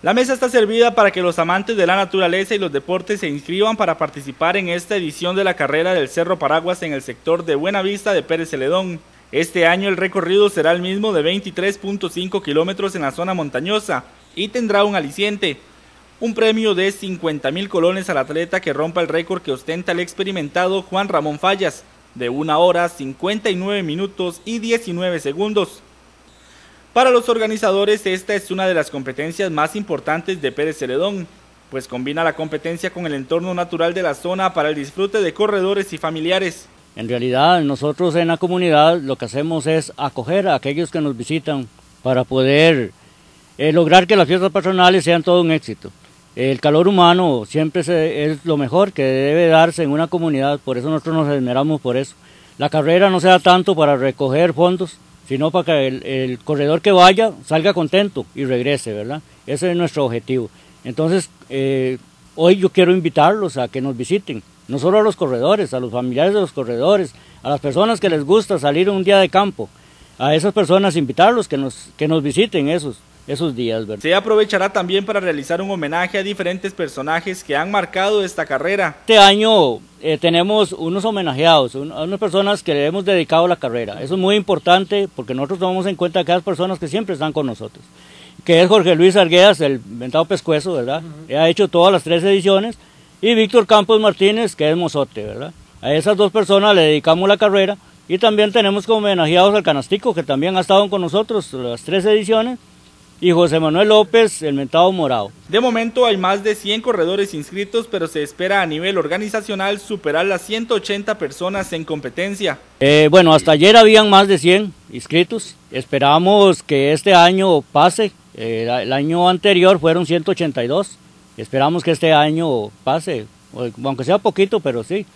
La mesa está servida para que los amantes de la naturaleza y los deportes se inscriban para participar en esta edición de la carrera del Cerro Paraguas en el sector de Buenavista de Pérez Celedón. Este año el recorrido será el mismo de 23.5 kilómetros en la zona montañosa y tendrá un aliciente, un premio de 50 mil colones al atleta que rompa el récord que ostenta el experimentado Juan Ramón Fallas, de 1 hora 59 minutos y 19 segundos. Para los organizadores esta es una de las competencias más importantes de Pérez Celedón, pues combina la competencia con el entorno natural de la zona para el disfrute de corredores y familiares. En realidad nosotros en la comunidad lo que hacemos es acoger a aquellos que nos visitan para poder eh, lograr que las fiestas patronales sean todo un éxito. El calor humano siempre es lo mejor que debe darse en una comunidad, por eso nosotros nos esmeramos por eso. La carrera no sea tanto para recoger fondos, sino para que el, corredor que vaya salga contento y regrese, ¿verdad? Ese es nuestro objetivo. Entonces, eh, hoy yo quiero invitarlos a que nos visiten, no solo a los corredores, a los familiares de los corredores, a las personas que les gusta salir un día de campo, a esas personas invitarlos que nos, que nos visiten esos, esos días. ¿verdad? Se aprovechará también para realizar un homenaje a diferentes personajes que han marcado esta carrera. Este año eh, tenemos unos homenajeados, unas personas que le hemos dedicado la carrera. Eso es muy importante porque nosotros tomamos en cuenta a aquellas personas que siempre están con nosotros. Que es Jorge Luis Arguedas, el ventado pescuezo, ¿verdad? Ha hecho todas las tres ediciones. Y Víctor Campos Martínez, que es mozote, ¿verdad? A esas dos personas le dedicamos la carrera. Y también tenemos como homenajeados al Canastico, que también ha estado con nosotros las tres ediciones y José Manuel López, el mentado morado. De momento hay más de 100 corredores inscritos, pero se espera a nivel organizacional superar las 180 personas en competencia. Eh, bueno, hasta ayer habían más de 100 inscritos. Esperamos que este año pase. Eh, el año anterior fueron 182. Esperamos que este año pase, aunque sea poquito, pero sí.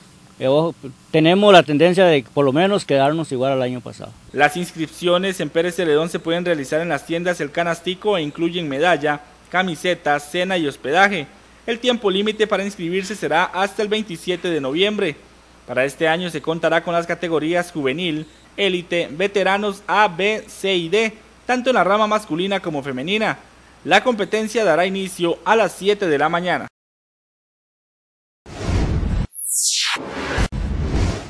Tenemos la tendencia de por lo menos quedarnos igual al año pasado. Las inscripciones en Pérez Celedón se pueden realizar en las tiendas El Canastico e incluyen medalla, camiseta, cena y hospedaje. El tiempo límite para inscribirse será hasta el 27 de noviembre. Para este año se contará con las categorías juvenil, élite, veteranos A, B, C y D, tanto en la rama masculina como femenina. La competencia dará inicio a las 7 de la mañana.